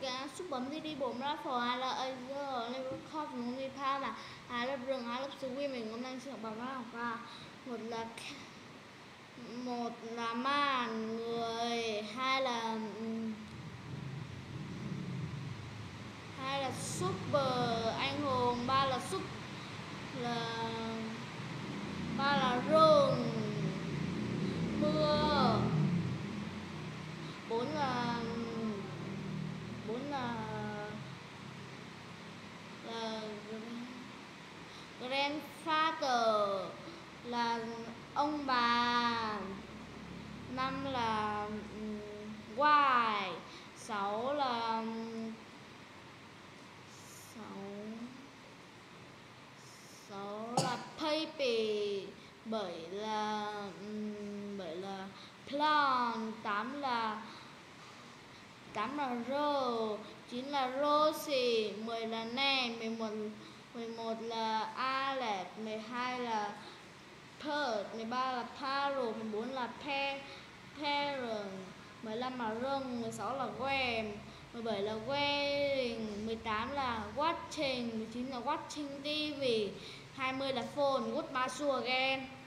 cả xúc bấm đi đi bốn ra phở hai là ấy giờ lên kho vùng đi pha mà ai là rừng ai là sự quy mình cũng đang sửa bấm ra học và một là một là màn người hai là hai là super anh hùng, ba là super, là ba là rừng mưa bốn là bốn là là grandfather là ông bà, năm là why sáu là sáu sáu là paper bảy là bảy là plant, tám là tám là rô, chín là rosie mười là nè mười một mười một là a Perth, 13 là Parrot, 14 là pe, Parent, 15 là Rung, 16 là Wham, 17 là wearing, 18 là Watching, 19 là Watching TV, 20 là Phone, Goodbye sure Again.